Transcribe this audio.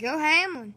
Go Hamlin.